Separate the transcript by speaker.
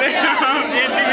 Speaker 1: やってく。